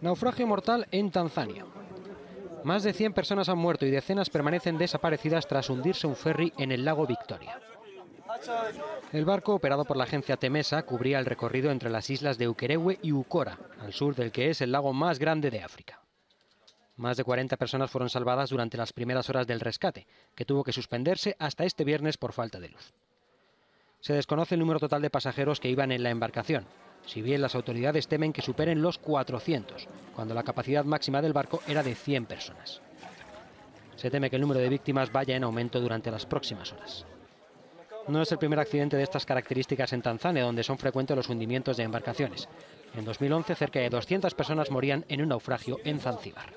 Naufragio mortal en Tanzania. Más de 100 personas han muerto y decenas permanecen desaparecidas tras hundirse un ferry en el lago Victoria. El barco, operado por la agencia Temesa, cubría el recorrido entre las islas de Ukerewe y Ukora, al sur del que es el lago más grande de África. Más de 40 personas fueron salvadas durante las primeras horas del rescate, que tuvo que suspenderse hasta este viernes por falta de luz. Se desconoce el número total de pasajeros que iban en la embarcación, si bien las autoridades temen que superen los 400, cuando la capacidad máxima del barco era de 100 personas. Se teme que el número de víctimas vaya en aumento durante las próximas horas. No es el primer accidente de estas características en Tanzania, donde son frecuentes los hundimientos de embarcaciones. En 2011, cerca de 200 personas morían en un naufragio en Zanzíbar.